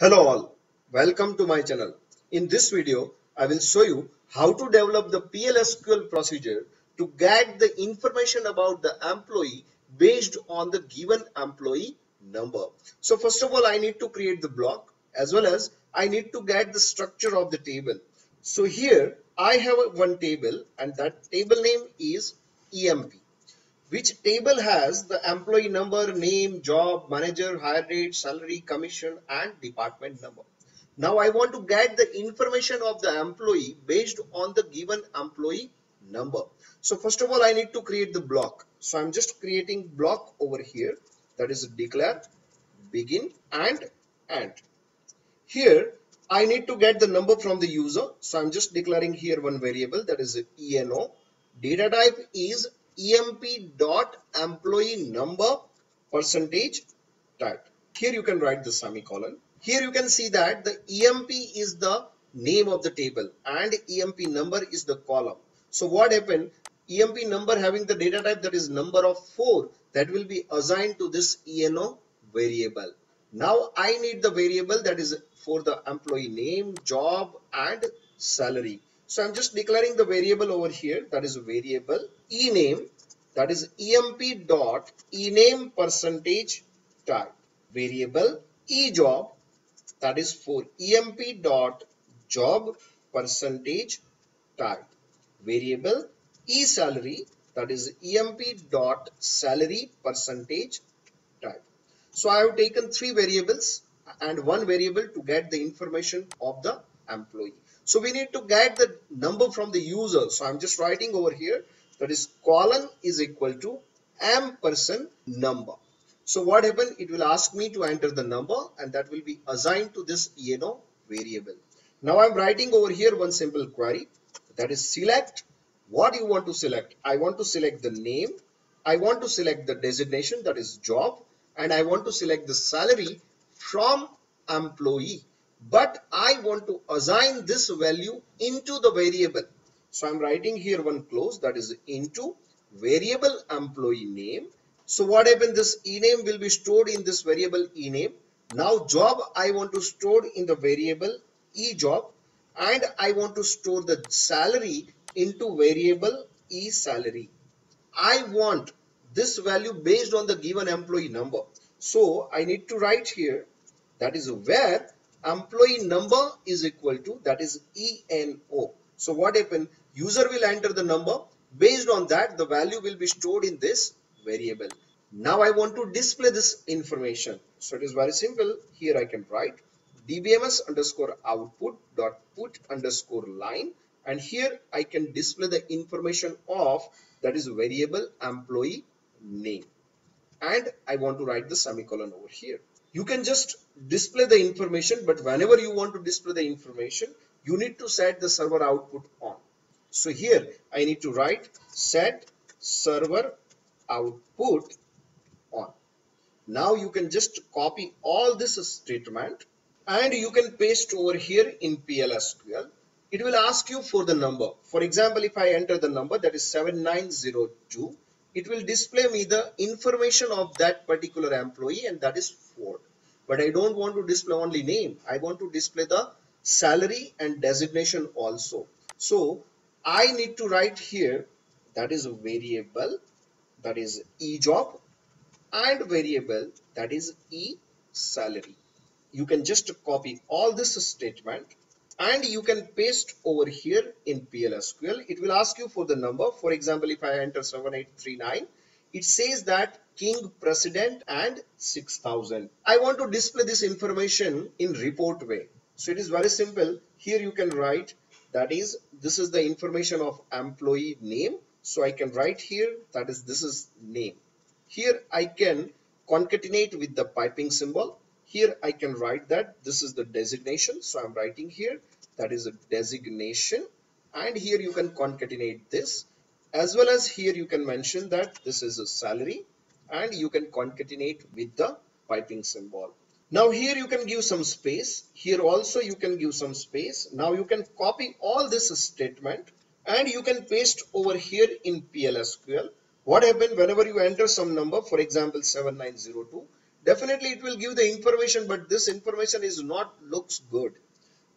Hello all, welcome to my channel. In this video, I will show you how to develop the PLSQL procedure to get the information about the employee based on the given employee number. So first of all, I need to create the block as well as I need to get the structure of the table. So here I have one table and that table name is EMP which table has the employee number, name, job, manager, hire date, salary, commission and department number. Now I want to get the information of the employee based on the given employee number. So first of all I need to create the block. So I'm just creating block over here that is declare, begin and end. Here I need to get the number from the user. So I'm just declaring here one variable that is ENO. Data type is emp dot employee number percentage type. Here you can write the semicolon. Here you can see that the emp is the name of the table and emp number is the column. So what happened? emp number having the data type that is number of 4 that will be assigned to this eno variable. Now I need the variable that is for the employee name, job and salary. So I'm just declaring the variable over here. That is variable ename. That is emp dot ename percentage type. Variable ejob that is for emp dot job percentage type. Variable esalary that is emp dot salary percentage type. So I have taken three variables and one variable to get the information of the employee. So we need to get the number from the user. So I'm just writing over here that is colon is equal to ampersand number. So what happened? It will ask me to enter the number and that will be assigned to this ENO variable. Now I'm writing over here one simple query that is select what you want to select. I want to select the name. I want to select the designation that is job and I want to select the salary from employee but I want to assign this value into the variable. So I'm writing here one clause that is into variable employee name. So what happened this ename will be stored in this variable ename. Now job I want to store in the variable ejob and I want to store the salary into variable esalary. I want this value based on the given employee number. So I need to write here that is where employee number is equal to that is ENO. So what happened? User will enter the number. Based on that, the value will be stored in this variable. Now I want to display this information. So it is very simple. Here I can write dbms underscore output dot put underscore line and here I can display the information of that is variable employee name and I want to write the semicolon over here you can just display the information but whenever you want to display the information you need to set the server output on. So here I need to write set server output on. Now you can just copy all this statement and you can paste over here in PLSQL it will ask you for the number. For example if I enter the number that is 7902 it will display me the information of that particular employee and that is Ford. But I don't want to display only name. I want to display the salary and designation also. So I need to write here that is a variable that is e job and variable that is e salary. You can just copy all this statement and you can paste over here in PLSQL. It will ask you for the number. For example, if I enter 7839, it says that King President and 6000. I want to display this information in report way. So it is very simple. Here you can write that is this is the information of employee name. So I can write here that is this is name. Here I can concatenate with the piping symbol here I can write that this is the designation. So I'm writing here that is a designation and here you can concatenate this as well as here you can mention that this is a salary and you can concatenate with the piping symbol. Now here you can give some space. Here also you can give some space. Now you can copy all this statement and you can paste over here in PLSQL. What happened whenever you enter some number, for example 7902, definitely it will give the information but this information is not looks good.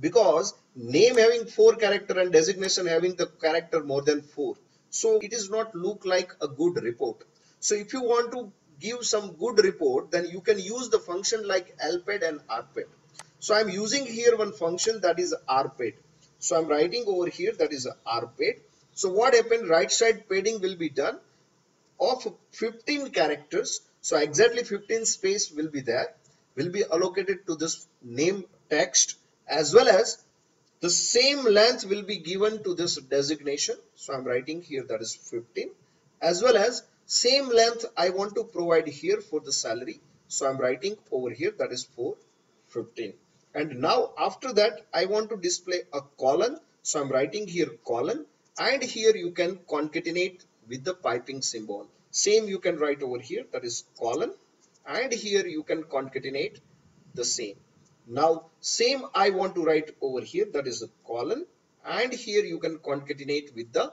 Because name having four character and designation having the character more than four. So it is not look like a good report. So if you want to give some good report then you can use the function like lpad and rpad so i'm using here one function that is rpad so i'm writing over here that is rpad so what happened? Right side padding will be done of 15 characters so exactly 15 space will be there will be allocated to this name text as well as the same length will be given to this designation. So I'm writing here that is 15 as well as same length I want to provide here for the salary. So I'm writing over here that is for 15. And now after that I want to display a colon. So I'm writing here colon and here you can concatenate with the piping symbol. Same you can write over here that is colon and here you can concatenate the same. Now same I want to write over here that is colon and here you can concatenate with the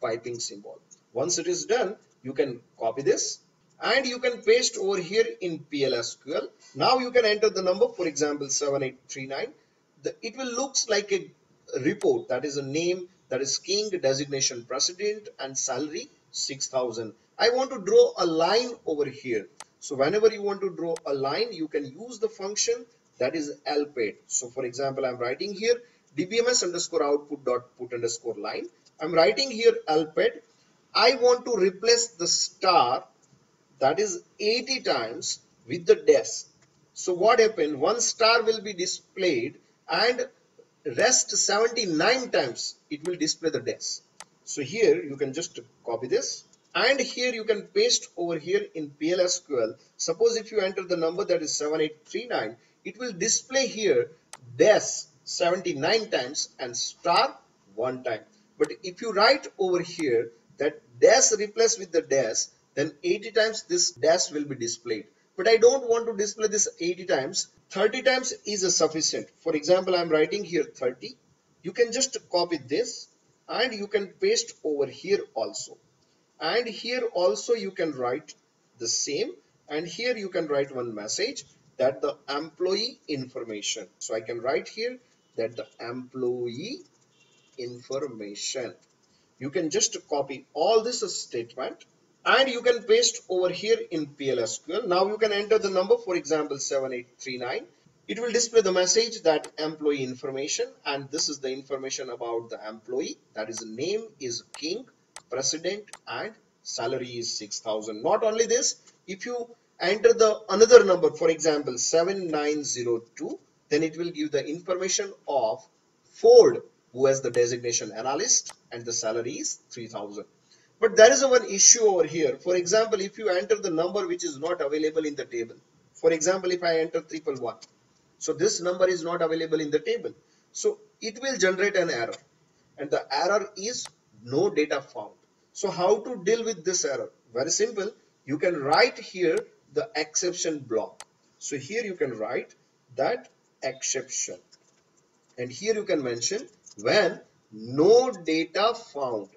piping symbol. Once it is done you can copy this and you can paste over here in PLSQL. Now you can enter the number for example 7839. The, it will looks like a report that is a name that is king designation president and salary 6000. I want to draw a line over here. So whenever you want to draw a line you can use the function that is lpad. So for example, I'm writing here dbms underscore output dot put underscore line. I'm writing here lpad. I want to replace the star that is 80 times with the dash. So what happened? One star will be displayed and rest 79 times it will display the dash. So here you can just copy this and here you can paste over here in PLSQL. Suppose if you enter the number that is 7839 it will display here dash 79 times and star one time. But if you write over here that dash replaced with the dash, then 80 times this dash will be displayed. But I don't want to display this 80 times. 30 times is sufficient. For example, I'm writing here 30. You can just copy this and you can paste over here also. And here also you can write the same and here you can write one message that the employee information. So I can write here that the employee information. You can just copy all this statement and you can paste over here in PLSQL. Now you can enter the number, for example, 7839. It will display the message that employee information and this is the information about the employee. That is name is King, president and salary is 6000. Not only this, if you enter the another number for example 7902 then it will give the information of Ford who has the designation analyst and the salary is 3000 but there is one issue over here. For example if you enter the number which is not available in the table for example if I enter triple one so this number is not available in the table. So it will generate an error and the error is no data found so how to deal with this error very simple you can write here the exception block. So here you can write that exception. And here you can mention when no data found.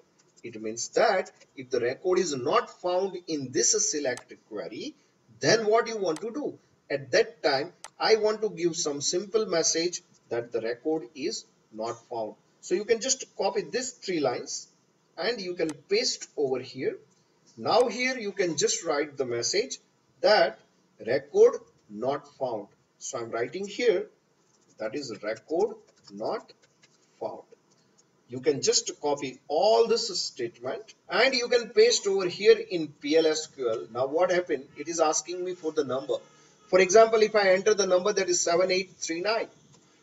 It means that if the record is not found in this select query, then what you want to do? At that time, I want to give some simple message that the record is not found. So you can just copy these three lines and you can paste over here. Now here you can just write the message that record not found. So I'm writing here that is record not found. You can just copy all this statement and you can paste over here in PLSQL. Now what happened? It is asking me for the number. For example, if I enter the number that is 7839,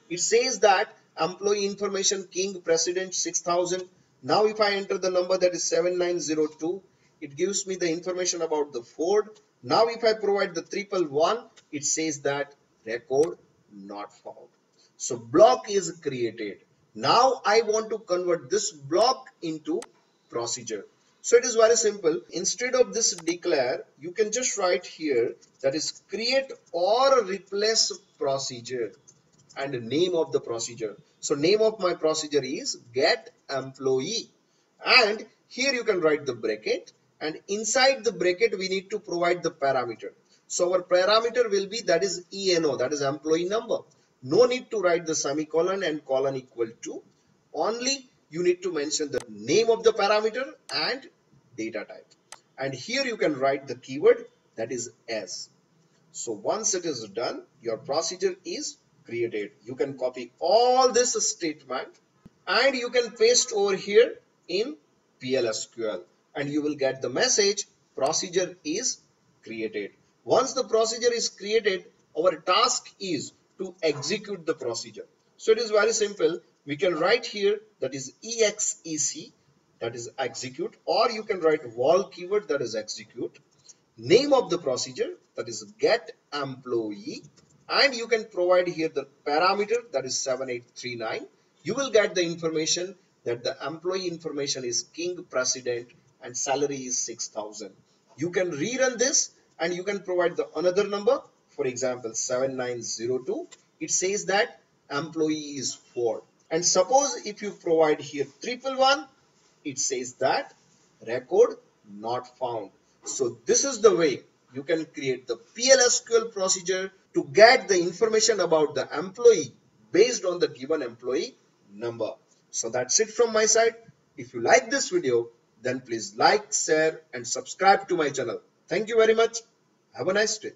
it says that employee information king president 6000. Now if I enter the number that is 7902, it gives me the information about the Ford now if I provide the triple one, it says that record not found. So block is created. Now I want to convert this block into procedure. So it is very simple. Instead of this declare, you can just write here that is create or replace procedure and name of the procedure. So name of my procedure is get employee and here you can write the bracket and inside the bracket we need to provide the parameter So our parameter will be that is ENO, that is employee number. No need to write the semicolon and colon equal to. Only you need to mention the name of the parameter and data type. And here you can write the keyword that is S. So once it is done, your procedure is created. You can copy all this statement and you can paste over here in PLSQL and you will get the message procedure is created. Once the procedure is created, our task is to execute the procedure. So it is very simple. We can write here that is exec that is execute or you can write val keyword that is execute. Name of the procedure that is get employee and you can provide here the parameter that is 7839. You will get the information that the employee information is king president and salary is 6000. You can rerun this and you can provide the another number. For example 7902 it says that employee is Ford and suppose if you provide here triple one it says that record not found. So this is the way you can create the PLSQL procedure to get the information about the employee based on the given employee number. So that's it from my side. If you like this video then please like share and subscribe to my channel. Thank you very much. Have a nice day